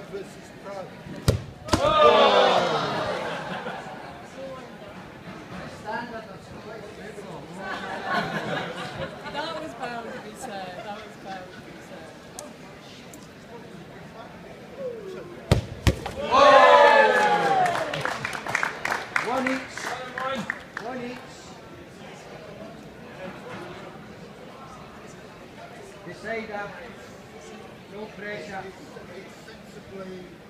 Pro versus pro. That was bound to be said. That was bound to be said. One each. One each. Decide up. No pressure. Oh!